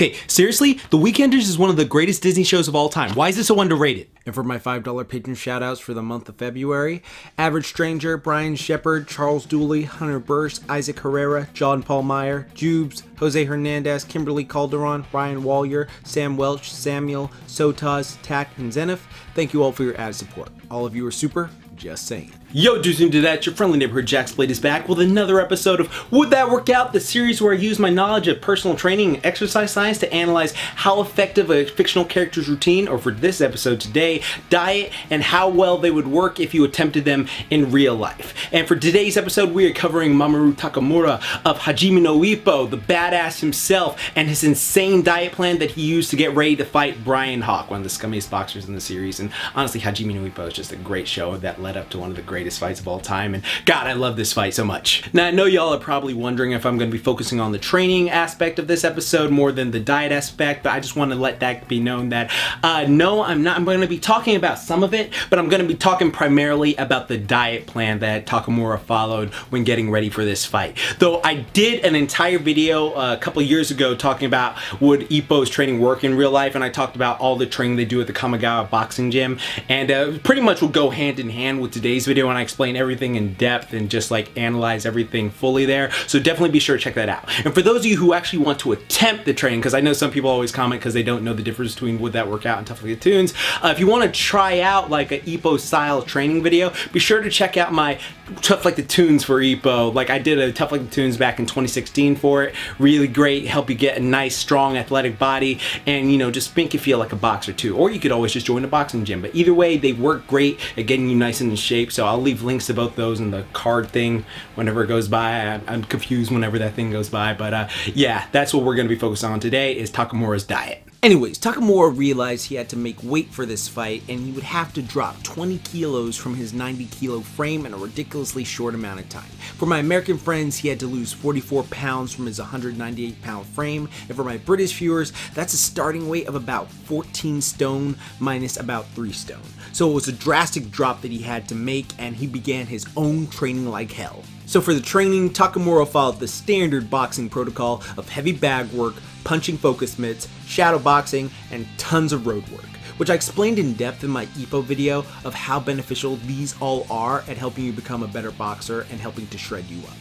Okay, seriously, The Weekenders is one of the greatest Disney shows of all time. Why is it so underrated? And for my $5 patron shoutouts for the month of February, Average Stranger, Brian Shepard, Charles Dooley, Hunter Burst, Isaac Herrera, John Paul Meyer, Jubes, Jose Hernandez, Kimberly Calderon, Ryan Wallier, Sam Welch, Samuel, Sotaz, Tack, and Zenith. Thank you all for your ad support. All of you are super, just saying. Yo, dudes new to that, your friendly neighborhood JaxBlade is back with another episode of Would That Work Out? The series where I use my knowledge of personal training and exercise science to analyze how effective a fictional character's routine, or for this episode today, diet, and how well they would work if you attempted them in real life. And for today's episode, we are covering Mamoru Takamura of Hajime no Ippo, the badass himself, and his insane diet plan that he used to get ready to fight Bryan Hawk, one of the scummiest boxers in the series. And honestly, Hajime no Ippo is just a great show of that led up to one of the greatest fights of all time. And God, I love this fight so much. Now, I know y'all are probably wondering if I'm going to be focusing on the training aspect of this episode more than the diet aspect, but I just want to let that be known that uh, no, I'm not. I'm going to be talking about some of it, but I'm going to be talking primarily about the diet plan that Takamura followed when getting ready for this fight. Though I did an entire video uh, a couple years ago talking about would Ippo's training work in real life, and I talked about all the training they do at the Kamogawa Boxing Gym, and uh, pretty much will go hand in hand with today's video and I explain everything in depth and just like analyze everything fully there. So definitely be sure to check that out. And for those of you who actually want to attempt the training, because I know some people always comment because they don't know the difference between would that work out and tough like the tunes. Uh, if you want to try out like a Ippo style training video, be sure to check out my tough like the tunes for Ippo. Like I did a tough like the tunes back in 2016 for it. Really great, help you get a nice, strong, athletic body, and you know just make you feel like a boxer too. Or you could always just join a boxing gym. But either way, they work great at getting you nice and in shape. So I'll leave links to both those and the card thing whenever it goes by. I'm confused whenever that thing goes by, but uh, yeah, that's what we're going to be focused on today is Takamura's diet. Anyways, Takamura realized he had to make weight for this fight and he would have to drop 20 kilos from his 90 kilo frame in a ridiculously short amount of time. For my American friends, he had to lose 44 pounds from his 198 pound frame, and for my British viewers, that's a starting weight of about 14 stone minus about 3 stone. So it was a drastic drop that he had to make and he began his own training like hell. So for the training, Takamura followed the standard boxing protocol of heavy bag work, punching focus mitts, shadow boxing, and tons of road work which I explained in depth in my Ippo video of how beneficial these all are at helping you become a better boxer and helping to shred you up.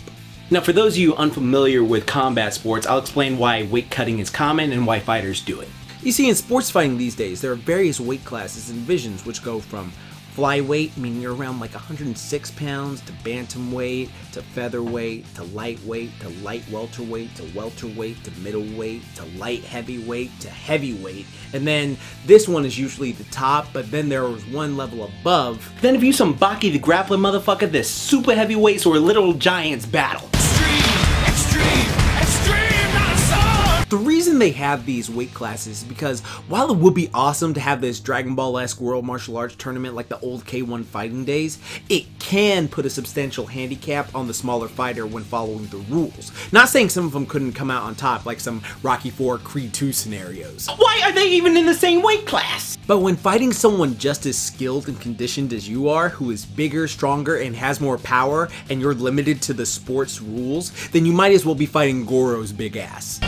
Now for those of you unfamiliar with combat sports, I'll explain why weight cutting is common and why fighters do it. You see in sports fighting these days, there are various weight classes and divisions which go from flyweight, meaning you're around like 106 pounds, to bantamweight, to featherweight, to lightweight, to light welterweight, to welterweight, to middleweight, to light heavyweight, to heavyweight. And then this one is usually the top, but then there was one level above. Then if you some Baki the grappling motherfucker, this super heavyweights or little giants battle. The reason they have these weight classes is because while it would be awesome to have this Dragon Ball-esque World Martial Arts tournament like the old K1 fighting days, it can put a substantial handicap on the smaller fighter when following the rules. Not saying some of them couldn't come out on top like some Rocky 4 Creed 2 scenarios. Why are they even in the same weight class? But when fighting someone just as skilled and conditioned as you are, who is bigger, stronger, and has more power, and you're limited to the sport's rules, then you might as well be fighting Goro's big ass.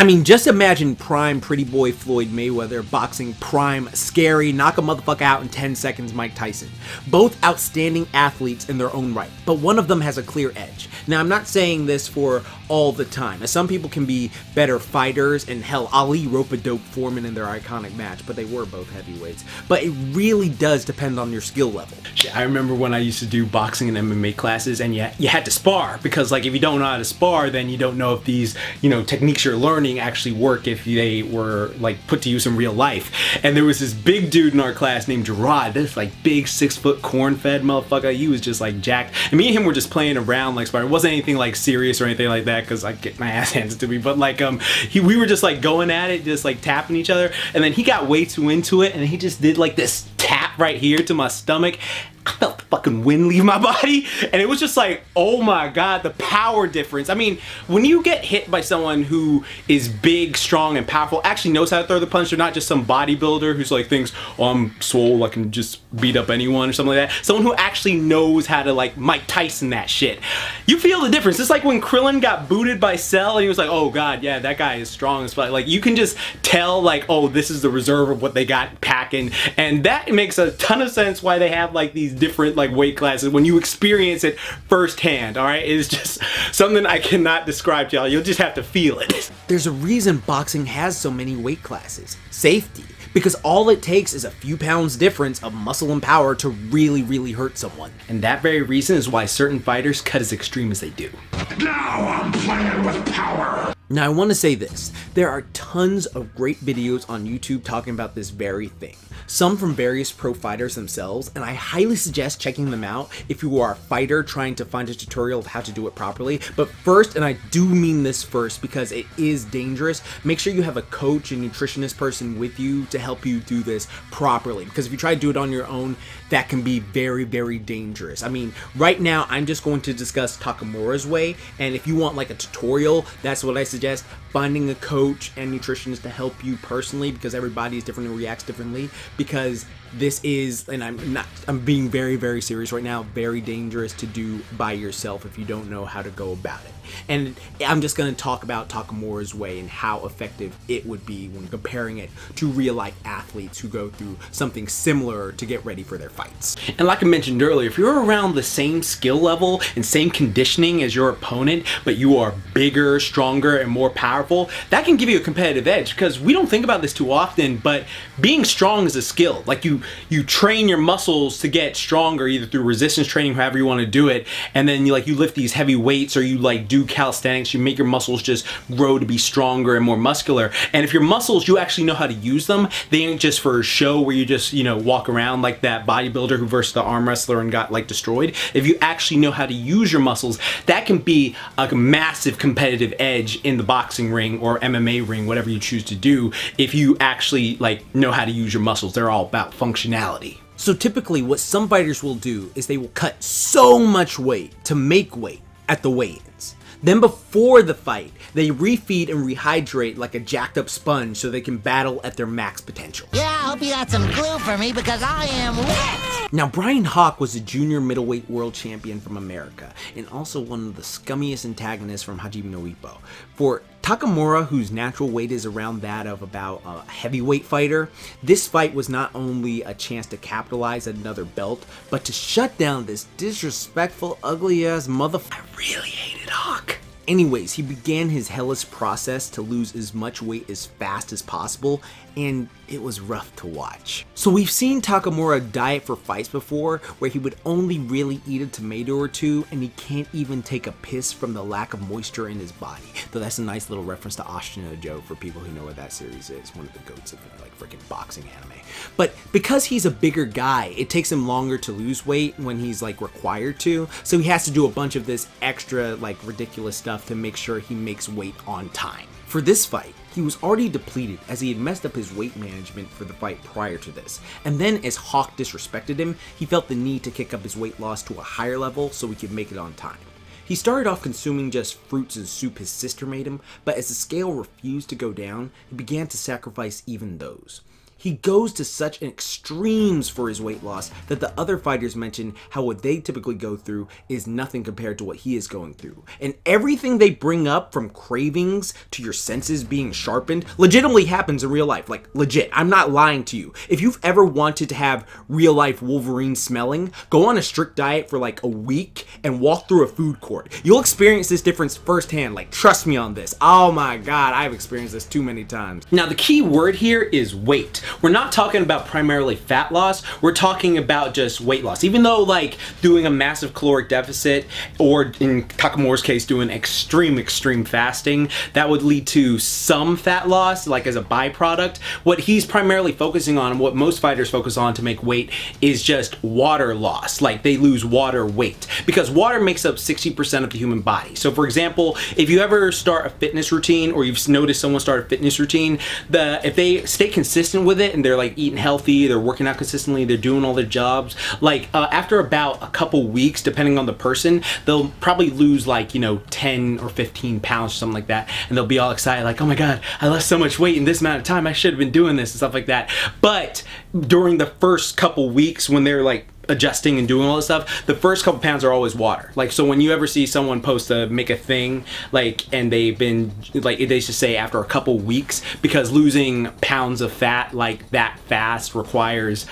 I mean, just imagine prime pretty boy Floyd Mayweather boxing prime, scary, knock a motherfucker out in 10 seconds Mike Tyson. Both outstanding athletes in their own right, but one of them has a clear edge. Now, I'm not saying this for all the time, as some people can be better fighters, and hell, Ali rope a dope Foreman in their iconic match, but they were both heavyweights. But it really does depend on your skill level. I remember when I used to do boxing and MMA classes, and you, you had to spar, because like if you don't know how to spar, then you don't know if these, you know, techniques you're learning actually work if they were like put to use in real life. And there was this big dude in our class named Gerard, this like big six foot corn fed motherfucker. He was just like jacked. And me and him were just playing around like sparring. It wasn't anything like serious or anything like that because I get my ass handed to me. But like um he we were just like going at it, just like tapping each other. And then he got way too into it and he just did like this tap right here to my stomach. I felt the fucking wind leave my body and it was just like oh my god the power difference. I mean when you get hit by someone who is big strong and powerful actually knows how to throw the punch they're not just some bodybuilder who's like thinks oh I'm swole I can just beat up anyone or something like that. Someone who actually knows how to like Mike Tyson that shit. You feel the difference. It's like when Krillin got booted by Cell and he was like oh god yeah that guy is strong as fuck. Like you can just tell like oh this is the reserve of what they got packing and that makes a ton of sense why they have like these different like weight classes when you experience it firsthand all right it's just something i cannot describe to y'all you'll just have to feel it There's a reason boxing has so many weight classes. Safety. Because all it takes is a few pounds difference of muscle and power to really, really hurt someone. and that very reason is why certain fighters cut as extreme as they do Now I'm playing with power. Now, I want to say this there are tons of great videos on YouTube talking about this very thing. Some from various pro fighters themselves, and I highly suggest checking them out if you are a fighter trying to find a tutorial of how to do it properly. But first, and I do mean this first because it is dangerous, make sure you have a coach and nutritionist person with you to help you do this properly. Because if you try to do it on your own, that can be very, very dangerous. I mean, right now, I'm just going to discuss Takamura's way, and if you want like a tutorial, that's what I suggest finding a coach and nutritionist to help you personally because everybody is different and reacts differently because this is and I'm not I'm being very very serious right now very dangerous to do by yourself if you don't know how to go about it and I'm just going to talk about Takamura's way and how effective it would be when comparing it to real life athletes who go through something similar to get ready for their fights And like I mentioned earlier, if you're around the same skill level and same conditioning as your opponent, but you are bigger, stronger, and more powerful, that can give you a competitive edge because we don't think about this too often, but being strong is a skill. Like you you train your muscles to get stronger either through resistance training, however you want to do it, and then you like you lift these heavy weights or you like do calisthenics, you make your muscles just grow to be stronger and more muscular. And if your muscles you actually know how to use them, they ain't just for a show where you just, you know, walk around like that bodybuilder who versed the arm wrestler and got like destroyed. If you actually know how to use your muscles, that can be a massive competitive edge in the boxing ring or MMA ring, whatever you choose to do, if you actually like know how to use your muscles. They're all about functionality. So typically what some fighters will do is they will cut so much weight to make weight at the weigh-ins. Then before the fight, they refeed and rehydrate like a jacked up sponge so they can battle at their max potential. Yeah, I hope you got some glue for me because I am wet. Now, Bryan Hawk was a junior middleweight world champion from America, and also one of the scummiest antagonists from Hajime no Ippo. For Takamura, whose natural weight is around that of about a heavyweight fighter, this fight was not only a chance to capitalize another belt, but to shut down this disrespectful, ugly ass motherfucker. I really hated Hawk. Anyways, he began his hellish process to lose as much weight as fast as possible, and it was rough to watch. So we've seen Takamura diet for fights before, where he would only really eat a tomato or two, and he can't even take a piss from the lack of moisture in his body. Though that's a nice little reference to Ashita no Joe for people who know what that series is, one of the goats of like freaking boxing anime. But because he's a bigger guy, it takes him longer to lose weight when he's like required to, so he has to do a bunch of this extra like ridiculous stuff to make sure he makes weight on time. For this fight, he was already depleted as he had messed up his weight management for the fight prior to this. And then as Hawk disrespected him, he felt the need to kick up his weight loss to a higher level so he could make it on time. He started off consuming just fruits and soup his sister made him, but as the scale refused to go down, he began to sacrifice even those. He goes to such extremes for his weight loss that the other fighters mention how what they typically go through is nothing compared to what he is going through. And everything they bring up from cravings to your senses being sharpened legitimately happens in real life. Like legit. I'm not lying to you. If you've ever wanted to have real life Wolverine smelling, go on a strict diet for like a week and walk through a food court. You'll experience this difference firsthand. Like trust me on this. Oh my god, I've experienced this too many times. Now, the key word here is weight. We're not talking about primarily fat loss, we're talking about just weight loss. Even though, like, doing a massive caloric deficit, or in Takamura's case, doing extreme, extreme fasting, that would lead to some fat loss, like as a byproduct. What he's primarily focusing on, what most fighters focus on to make weight, is just water loss. Like, they lose water weight. Because water makes up 60% of the human body. So, for example, if you ever start a fitness routine, or you've noticed someone start a fitness routine, the if they stay consistent with with it and they're like eating healthy, they're working out consistently, they're doing all their jobs, like uh, after about a couple weeks, depending on the person, they'll probably lose like, you know, 10 or 15 pounds or something like that. And they'll be all excited, like, oh my God, I lost so much weight in this amount of time. I should have been doing this and stuff like that. But during the first couple weeks when they're like adjusting and doing all this stuff, the first couple pounds are always water. Like, so when you ever see someone post to make a thing, like, and they've been, like, they just say after a couple weeks, because losing pounds of fat like that fast requires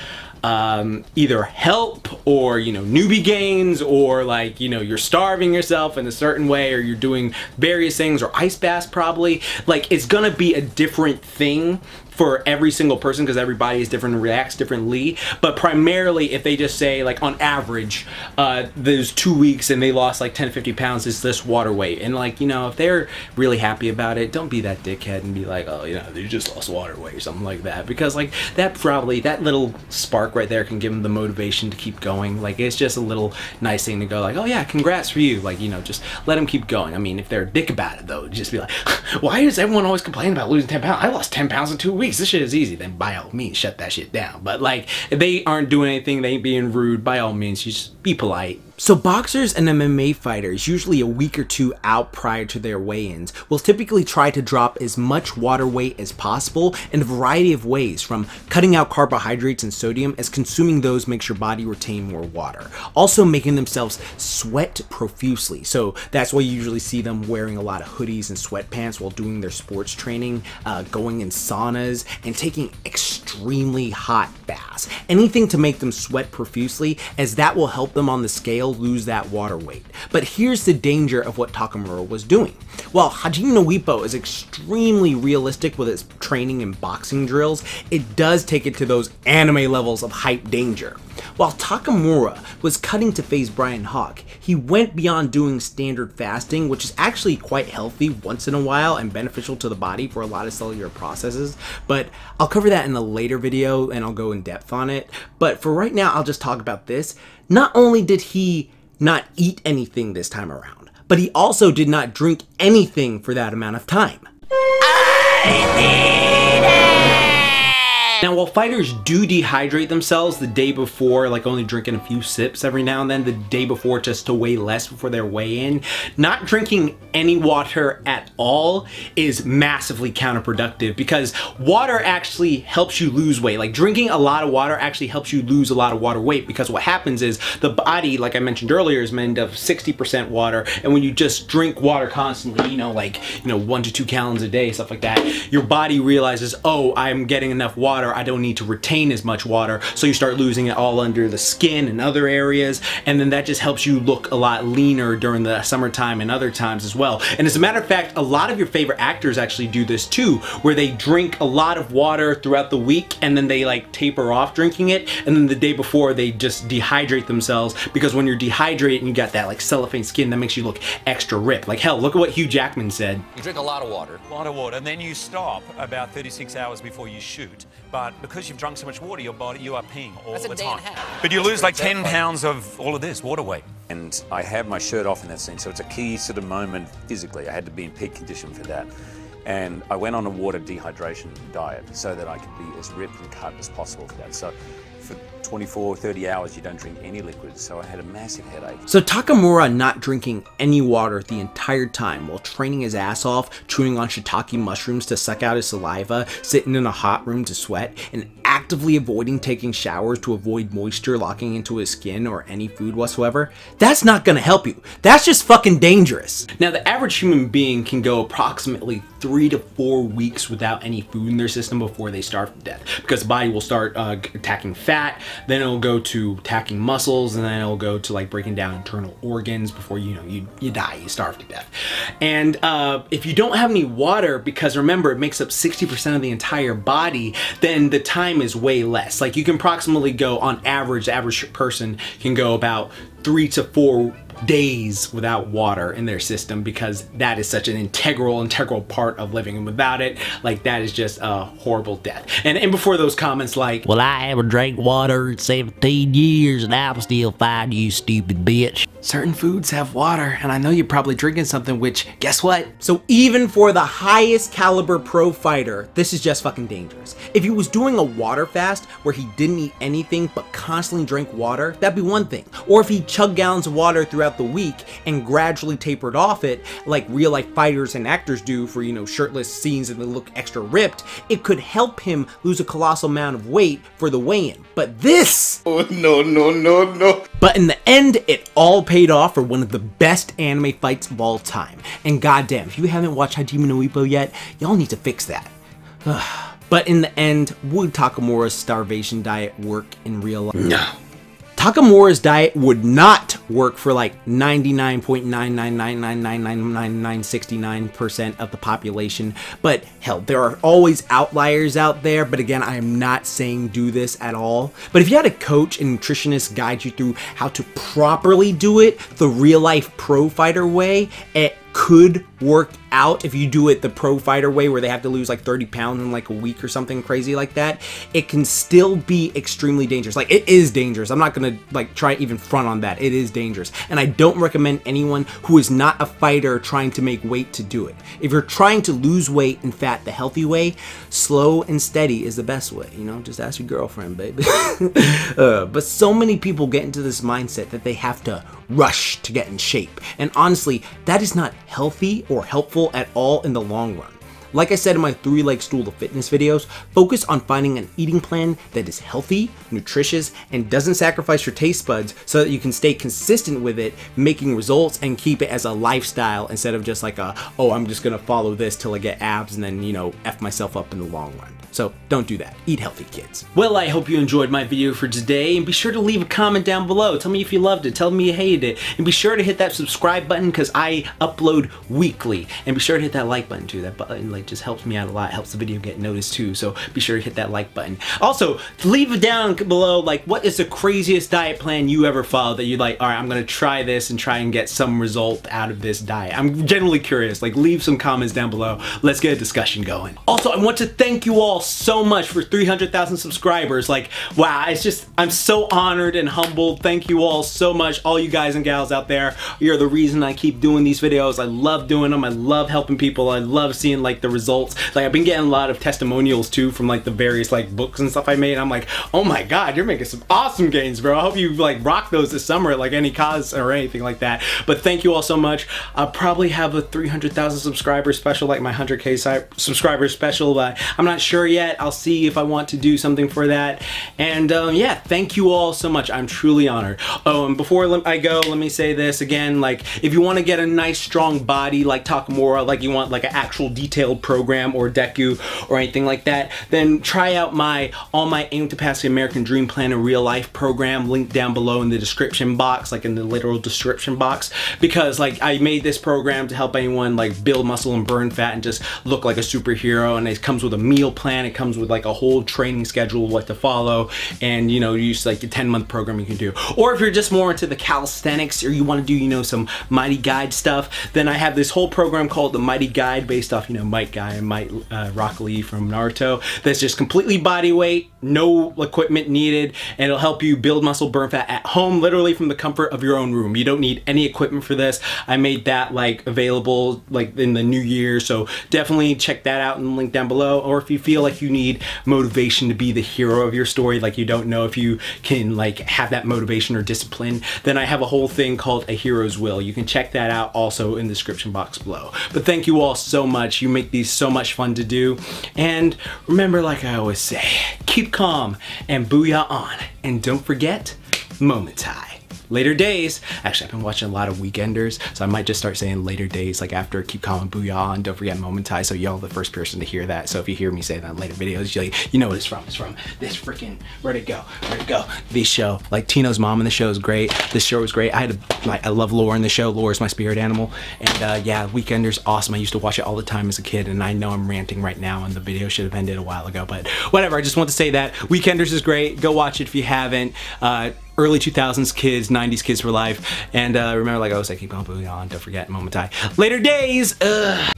um, either help or you know newbie gains or like you know you're starving yourself in a certain way or you're doing various things or ice baths probably like it's gonna be a different thing for every single person because everybody is different and reacts differently. But primarily, if they just say like on average, uh, there's two weeks and they lost like 10 50 pounds, is this water weight. And like, you know, if they're really happy about it, don't be that dickhead and be like, oh, you know, they just lost water weight or something like that. Because like that probably, that little spark right there can give them the motivation to keep going. Like it's just a little nice thing to go like, oh yeah, congrats for you. Like, you know, just let them keep going. I mean, if they're a dick about it though, just be like, why does everyone always complain about losing 10 pounds? I lost 10 pounds in two weeks weeks, this shit is easy, then by all means, shut that shit down. But like, if they aren't doing anything, they ain't being rude, by all means, you just be polite. So boxers and MMA fighters, usually a week or two out prior to their weigh-ins, will typically try to drop as much water weight as possible in a variety of ways, from cutting out carbohydrates and sodium as consuming those makes your body retain more water. Also making themselves sweat profusely. So that's why you usually see them wearing a lot of hoodies and sweatpants while doing their sports training, uh, going in saunas, and taking extremely hot baths. Anything to make them sweat profusely as that will help them on the scale lose that water weight. But here's the danger of what Takamura was doing. While Hajime no Ippo is extremely realistic with its training and boxing drills, it does take it to those anime levels of hype danger. While Takamura was cutting to face Bryan Hawk, he went beyond doing standard fasting, which is actually quite healthy once in a while and beneficial to the body for a lot of cellular processes, but I'll cover that in a later video and I'll go in depth on it. But for right now, I'll just talk about this. Not only did he not eat anything this time around, but he also did not drink anything for that amount of time. Now, while fighters do dehydrate themselves the day before, like only drinking a few sips every now and then, the day before just to weigh less before their weigh in, not drinking any water at all is massively counterproductive because water actually helps you lose weight. Like drinking a lot of water actually helps you lose a lot of water weight because what happens is the body, like I mentioned earlier, is made of 60% water. And when you just drink water constantly, you know, like, you know, one to two gallons a day, stuff like that, your body realizes, oh, I'm getting enough water water, I don't need to retain as much water. So you start losing it all under the skin and other areas. And then that just helps you look a lot leaner during the summertime and other times as well. And as a matter of fact, a lot of your favorite actors actually do this too, where they drink a lot of water throughout the week and then they like taper off drinking it. And then the day before they just dehydrate themselves because when you're dehydrated and you got that like cellophane skin, that makes you look extra ripped. Like hell, look at what Hugh Jackman said. You drink a lot of water. A lot of water, and then you stop about 36 hours before you shoot. But because you've drunk so much water, your body, you are peeing all That's the a day time. and a half. But you lose like 10 pounds of all of this water weight. And I have my shirt off in that scene, so it's a key sort of moment physically. I had to be in peak condition for that. And I went on a water dehydration diet so that I could be as ripped and cut as possible for that. So for 24, 30 hours, you don't drink any liquids. So I had a massive headache. So Takamura not drinking any water the entire time while training his ass off, chewing on shiitake mushrooms to suck out his saliva, sitting in a hot room to sweat, and actively avoiding taking showers to avoid moisture locking into his skin or any food whatsoever, that's not gonna help you. That's just fucking dangerous. Now, the average human being can go approximately three to four weeks without any food in their system before they starve to death because the body will start uh, attacking fat, then it'll go to attacking muscles, and then it'll go to like breaking down internal organs before you know you, you die, you starve to death. And uh, if you don't have any water, because remember it makes up 60% of the entire body, then the time is way less. Like you can approximately go on average, average person can go about three to four days without water in their system because that is such an integral integral part of living and without it like that is just a horrible death and and before those comments like Well, I haven't drank water in 17 years and I'm still fine, you stupid bitch. Certain foods have water, and I know you're probably drinking something, which, guess what? So even for the highest caliber pro fighter, this is just fucking dangerous. If he was doing a water fast where he didn't eat anything but constantly drank water, that'd be one thing. Or if he chugged gallons of water throughout the week and gradually tapered off it, like real life fighters and actors do for, you know, shirtless scenes and they look extra ripped, it could help him lose a colossal amount of weight for the weigh-in. But this Oh, no, no, no, no. but in the end, it all paid off for one of the best anime fights of all time. And goddamn, if you haven't watched Hajime no Ippo yet, y'all need to fix that. but in the end, would Takamura's starvation diet work in real life? No. Takamura's diet would not work for like 99.999999969% of the population. But hell, there are always outliers out there. But again, I am not saying do this at all. But if you had a coach and nutritionist guide you through how to properly do it the real life pro fighter way, it could work out if you do it the pro fighter way where they have to lose like 30 pounds in like a week or something crazy like that it can still be extremely dangerous. Like it is dangerous. I'm not gonna like try even front on that. It is dangerous. And i don't recommend anyone who is not a fighter trying to make weight to do it. If you're trying to lose weight and fat the healthy way slow and steady is the best way you know? Just ask your girlfriend baby. Uh, but so many people get into this mindset that they have to rush to get in shape and honestly that is not healthy or helpful at all in the long run. Like I said in my three leg stool to fitness videos, focus on finding an eating plan that is healthy, nutritious, and doesn't sacrifice your taste buds so that you can stay consistent with it, making results and keep it as a lifestyle instead of just like a, oh, I'm just gonna follow this till I get abs and then, you know, F myself up in the long run. So don't do that. Eat healthy, kids. Well, I hope you enjoyed my video for today, and be sure to leave a comment down below. Tell me if you loved it, tell me you hated it, and be sure to hit that subscribe button because I upload weekly. And be sure to hit that like button too. That button like just helps me out a lot, helps the video get noticed too. So be sure to hit that like button. Also, leave it down below like what is the craziest diet plan you ever followed that you're like, all right, I'm gonna try this and try and get some result out of this diet. I'm generally curious. Like leave some comments down below. Let's get a discussion going. Also, I want to thank you all so much for 300,000 subscribers. Like, wow, it's just, I'm so honored and humbled. Thank you all so much. All you guys and gals out there, you're the reason I keep doing these videos. I love doing them. I love helping people. I love seeing like the results. Like I've been getting a lot of testimonials too from like the various like books and stuff I made. I'm like, oh my God, you're making some awesome gains, bro. I hope you like rock those this summer like any cause or anything like that. But thank you all so much. I'll probably have a 300,000 subscriber special like my 100k si- subscriber special, but I'm not sure yet. I'll see if I want to do something for that. And um, yeah, thank you all so much. I'm truly honored. Oh, and before I go, let me say this again. Like, if you want to get a nice, strong body like Takamura, like you want like an actual detailed program or Deku or anything like that, then try out my All Might Aim to Pass the American Dream Plan in Real Life program, linked down below in the description box, like in the literal description box, because like I made this program to help anyone like build muscle and burn fat and just look like a superhero. And it comes with a meal plan. It comes with like a whole training schedule, what to follow, and you know, use like a 10 month program you can do. Or if you're just more into the calisthenics or you want to do, you know, some Mighty Guide stuff, then I have this whole program called the Mighty Guide based off, you know, Might Guy and Mike uh, Rock Lee from Naruto. That's just completely body weight, no equipment needed, and it'll help you build muscle, burn fat at home, literally from the comfort of your own room. You don't need any equipment for this. I made that like available like in the new year, so definitely check that out in the link down below. Or if you feel like you need motivation to be the hero of your story, like you don't know if you can like have that motivation or discipline, then I have a whole thing called A Hero's Will. You can check that out also in the description box below. But thank you all so much. You make these so much fun to do. And remember, like I always say, keep calm and booyah on. And don't forget, Momentai later days. Actually, I've been watching a lot of Weekenders, so I might just start saying later days, like after Keep Calm Booyah, and don't forget Momentai, so y'all the first person to hear that. So if you hear me say that in later videos, you like, you know what it's from. It's from this freaking, where'd it go? Where'd it go? This show. Like Tino's mom in the show is great. This show was great. I had a, like, I love Laura in the show. Laura's my spirit animal. And uh, yeah, Weekenders, awesome. I used to watch it all the time as a kid, and I know I'm ranting right now, and the video should have ended a while ago, but whatever. I just want to say that Weekenders is great. Go watch it if you haven't. Uh, early 2000s kids, 90s kids for life. And uh, remember, like I always say, keep on booing on. Don't forget, Momentai. Later days. Ugh.